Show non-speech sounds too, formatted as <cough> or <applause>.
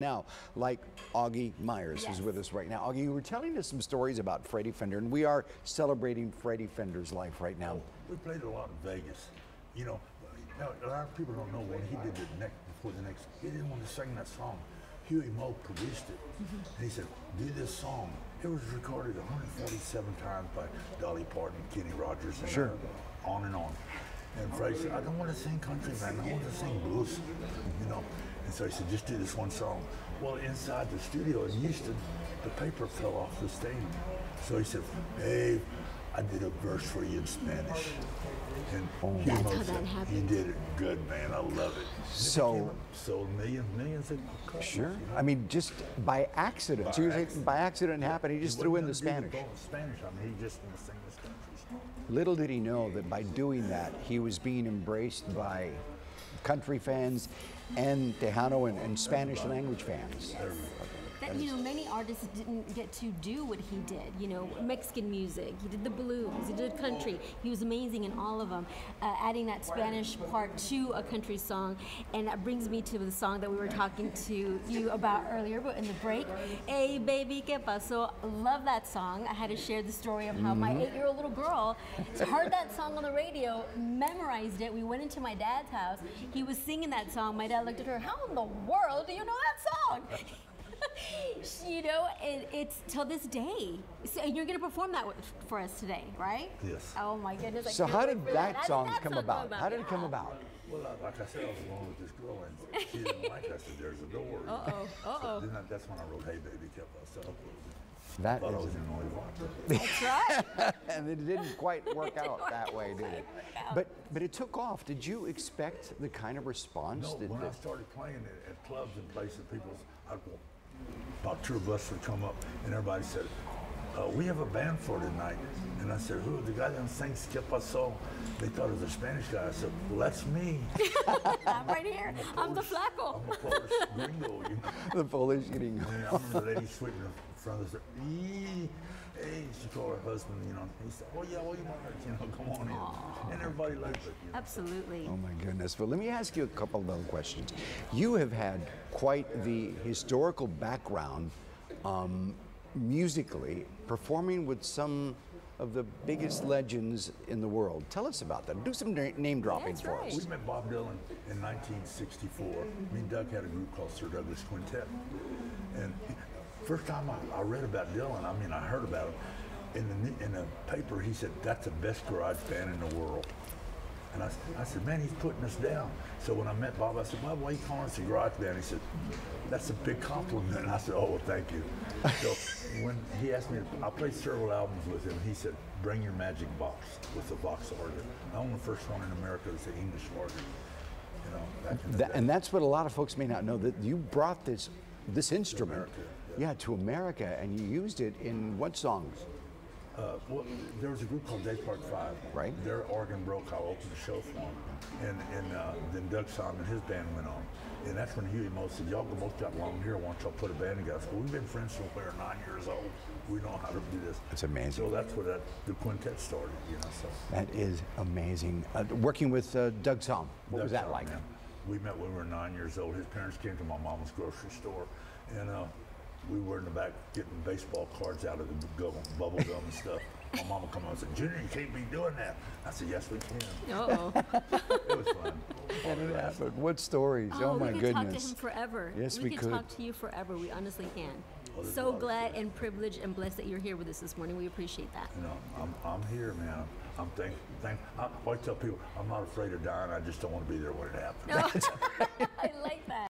now, like Augie Meyers, who's with us right now. Augie, you were telling us some stories about Freddy Fender, and we are celebrating Freddy Fender's life right now. Oh, we played a lot in Vegas. You know, a lot of people don't know when he did the next before the next. He didn't want to sing that song. Huey Meaux produced it, and he said, "Do this song." It was recorded 147 times by Dolly Parton, Kenny Rogers, and Sure. on and on. And Freddy said, "I don't want to sing country, man. I want to sing blues." You know, and so he said, "Just do this one song." Well, inside the studio in Houston, the paper fell off the stain. So he said, "Hey, I did a verse for you in Spanish." And Huey That's how that said, You did it good, man. I love it. So- sold millions, millions of copies. Sure. you know? I mean, just by accident. By so accident. by accident happened. He just He threw in the Spanish. Spanish. I mean, he just sing this country. Little did he know that by doing that, he was being embraced by country fans and Tejano and, and Spanish language fans. That you know, many artists didn't get to do what he did. You know, Mexican music. He did the blues. He did country. He was amazing in all of them. Uh, adding that Spanish part to a country song, and that brings me to the song that we were talking to you about earlier, but in the break. Hey, baby, que pasó? Love that song. I had to share the story of how my eight-year-old little girl heard that song on the radio, memorized it. We went into my dad's house. He was singing that song. My dad looked at her. How in the world do you know that song? <laughs> <laughs> you know, it, it's till this day. So, and you're going to perform that for us today, right? Yes. Oh my goodness! I So how did for that How song that come song about? How did it come about? Well, uh, like I said, I was alone with this girl, and she didn't like it. I said, "There's a door." Uh-oh, uh-oh. Then that, that's when I wrote, "Hey, baby, kept us up." That Thought I was in Noise Watch. That's right. <laughs> and it didn't quite <laughs> work out that way, did it? quite work out. But but it took off. Did you expect the kind of response No, that? when I started playing at, at clubs and places, people, I'd go, about two of us would come up, and everybody said, uh, "We have a band for tonight." And I said, "Who? The guy that sings "Que Pasó"? They thought it was a Spanish guy. I said, "Well, that's me. <laughs> I'm right here. I'm the Polish- flaco. I'm a Polish gringo." You know? <laughs> the Polish getting. And I remember the lady sweeping in front of us. "Ee, Hey, she called her husband, you know. He said, "Oh yeah, well you want you know, come on in." And everybody loved it. Absolutely. Oh my goodness. Well, let me ask you a couple of other questions. You have had quite the historical background um, musically, performing with some of the biggest legends in the world. Tell us about that. Do some name dropping That's for right. us. We met Bob Dylan in 1964. Me and Doug had a group called Sir Douglas Quintet. And first time I, I read about Dylan, I mean, I heard about him. In the, in the paper, he said, that's the best garage band in the world. And I said, man, he's putting us down. So when I met Bob, I said, Bob, why are you calling us a garage band? He said, that's a big compliment. And I said, oh, well, thank you. So <laughs> when he asked me, to, I played several albums with him. He said, bring your magic box with the Vox organ. I own the first one in America that's an English organ. You know, back in the That, and that's what a lot of folks may not know that you brought this this instrument, America, yeah, to America, and you used it in what songs? Uh, well, there was a group called Dave Clark Five. Right. Their organ broke. I opened the show for them, and and uh, then Doug Sahm, and his band went on, and that's when Huey Meaux said, "Y'all both got long hair. Why don't y'all put a band together?" Well, we've been friends since we were nine years old. We know how to do this. That's amazing. So that's where that the quintet started. You know, so. That is amazing. Uh, working with uh, Doug Sahm, what was that Simon, like? yeah. We met when we were nine years old. His parents came to my mama's grocery store, and uh, we were in the back getting baseball cards out of the gum, bubble gum and stuff. My mama come on and said, "Junior, you can't be doing that." I said, "Yes, we can." Uh-oh. <laughs> It was fun. Yeah, but what stories? Oh, oh my goodness. we could goodness. talk to him forever. Yes, we, we could, could. talk to you forever. We honestly can. Oh, there's So glad and privileged and blessed that you're here with us this morning. We appreciate that. You know, I'm, I'm here, man. I'm thank, thank. I always tell people I'm not afraid of dying. I just don't want to be there when it happens. <laughs> <laughs> I like that.